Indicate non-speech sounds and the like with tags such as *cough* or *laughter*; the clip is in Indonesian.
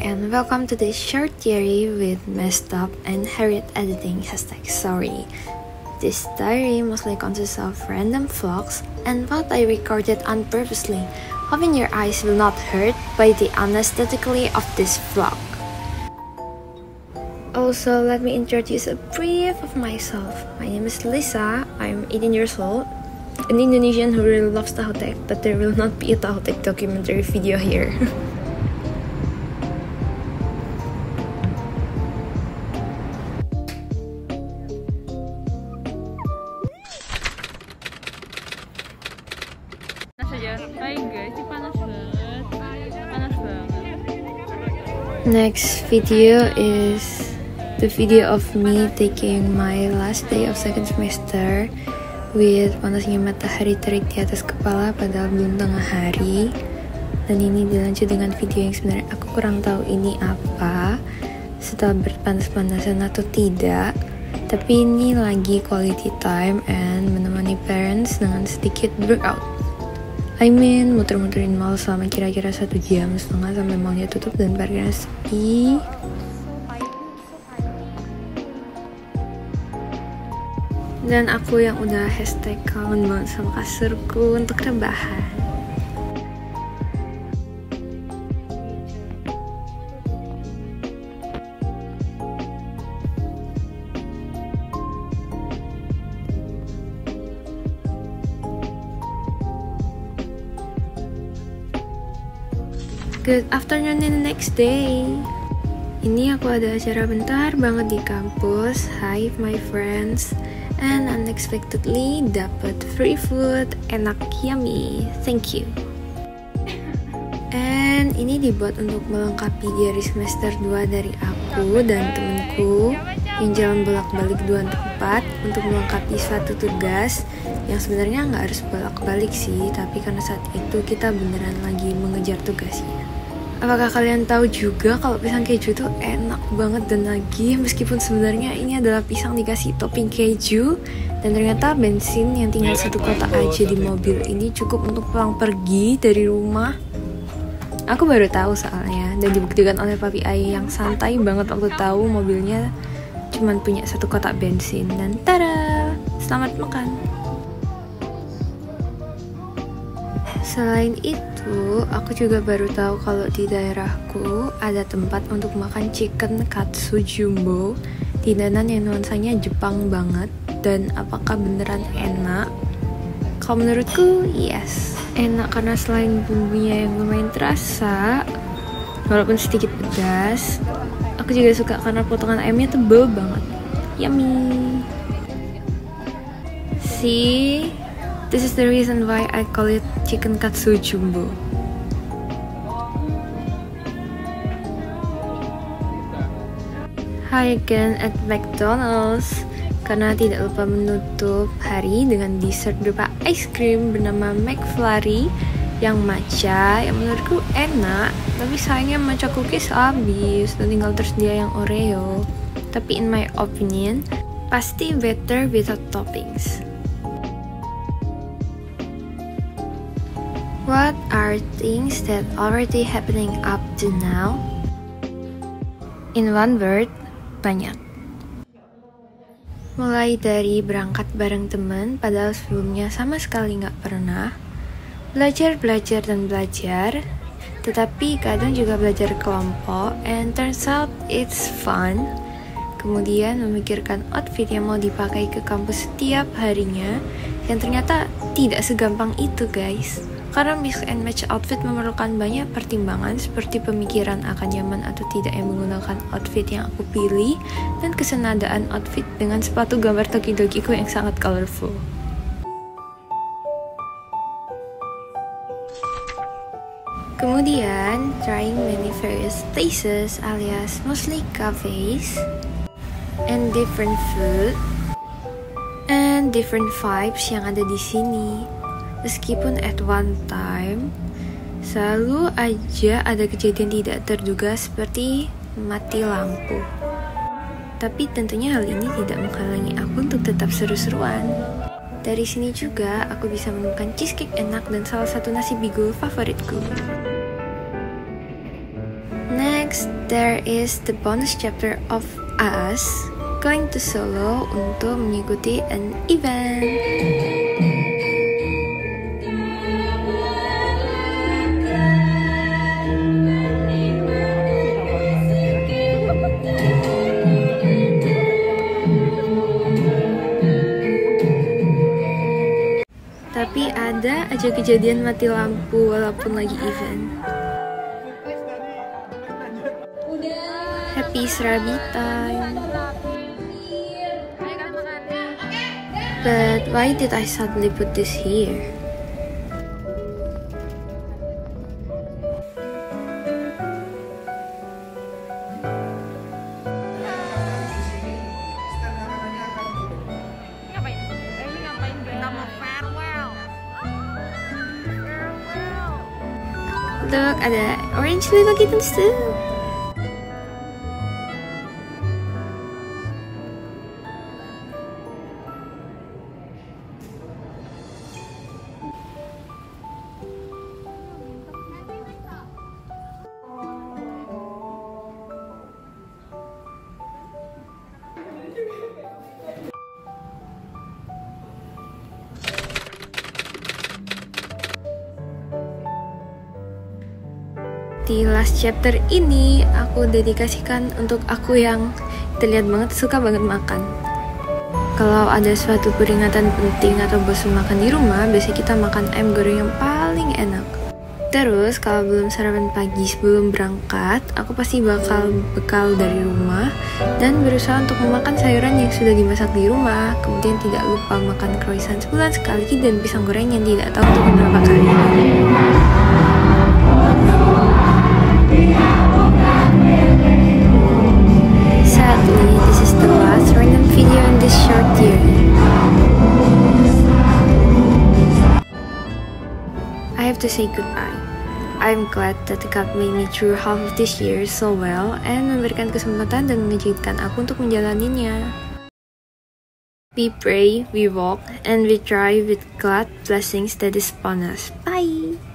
And welcome to this short diary with messed up and Harriet editing hashtag sorry. This diary mostly consists of random vlogs and what I recorded unpurposely, hoping your eyes will not hurt by the anesthetically of this vlog. Also, let me introduce a brief of myself. My name is Lisa, I'm 18 years old, an Indonesian who really loves Tahu Tek, but there will not be a Tahu Tek documentary video here. *laughs* Banget. Next video is the video of me taking my last day of second semester with panasnya matahari terik di atas kepala padahal belum tengah hari. Dan ini dilanjut dengan video yang sebenarnya aku kurang tahu ini apa setelah berpanas-panasan atau tidak. Tapi ini lagi quality time and menemani parents dengan sedikit breakout I mean, muter-muterin mall selama kira-kira satu jam setengah sampai mallnya tutup dan parkirnya sepi. Dan aku yang udah hashtag kangen banget sama kasurku untuk rebahan. Good afternoon the next day. Ini aku ada acara bentar banget di kampus. Hi my friends. And unexpectedly dapat free food enak yummy. Thank you. And ini dibuat untuk melengkapi diary semester 2 dari aku dan temenku yang jalan bolak-balik dua tempat untuk melengkapi suatu tugas yang sebenarnya nggak harus bolak-balik sih, tapi karena saat itu kita beneran lagi mengejar tugasnya. Apakah kalian tahu juga kalau pisang keju itu enak banget dan lagi meskipun sebenarnya ini adalah pisang dikasih topping keju dan ternyata bensin yang tinggal satu kotak aja di mobil ini cukup untuk pulang pergi dari rumah. Aku baru tahu soalnya dan dibuktikan oleh papi Ai yang santai banget waktu tahu mobilnya cuman punya satu kotak bensin. Dan tada, selamat makan. Selain itu, aku juga baru tahu kalau di daerahku ada tempat untuk makan chicken katsu jumbo di danan yang nuansanya Jepang banget dan apakah beneran enak? Kalau menurutku, yes. Enak karena selain bumbunya yang lumayan terasa, walaupun sedikit pedas, aku juga suka karena potongan ayamnya tebel banget. Yummy. See, this is the reason why I call it chicken katsu jumbo. Hi again at McDonald's. Karena tidak lupa menutup hari dengan dessert berupa ice cream bernama McFlurry yang matcha yang menurutku enak tapi sayangnya matcha cookies habis. Dan tinggal tersedia yang Oreo. Tapi in my opinion pasti better without toppings What are things that already happening up to now? In one word, banyak. Mulai dari berangkat bareng temen, padahal sebelumnya sama sekali nggak pernah. Belajar, belajar, dan belajar. Tetapi kadang juga belajar kelompok, and turns out it's fun. Kemudian memikirkan outfit yang mau dipakai ke kampus setiap harinya, yang ternyata tidak segampang itu guys. Karena mix and match outfit memerlukan banyak pertimbangan seperti pemikiran akan nyaman atau tidak yang menggunakan outfit yang aku pilih dan kesenadaan outfit dengan sepatu gambar tokidokiku yang sangat colorful. Kemudian, trying many various places alias mostly cafes and different food and different vibes yang ada di sini. Meskipun at one time selalu aja ada kejadian tidak terduga seperti mati lampu. Tapi tentunya hal ini tidak menghalangi aku untuk tetap seru-seruan. Dari sini juga aku bisa menemukan cheesecake enak dan salah satu nasi bigul favoritku. Next there is the bonus chapter of us going to Solo untuk mengikuti an event. Tapi ada aja kejadian mati lampu walaupun lagi event. Happy Serabi time. But why did I suddenly put this here? look at the orange little kitten too. Di last chapter ini aku dedikasikan untuk aku yang terlihat banget suka banget makan. Kalau ada suatu peringatan penting atau bosan makan di rumah, biasanya kita makan ayam goreng yang paling enak. Terus kalau belum sarapan pagi sebelum berangkat, aku pasti bakal bekal dari rumah dan berusaha untuk memakan sayuran yang sudah dimasak di rumah. Kemudian tidak lupa makan croissant sebulan sekali dan pisang goreng yang tidak tahu untuk berapa kali. To say goodbye. I'm glad that God made me through half of this year so well and memberikan kesempatan dan mengizinkan aku untuk menjalaninya. We pray, we walk, and we try with God blessings that is upon us. Bye!